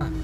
Come on.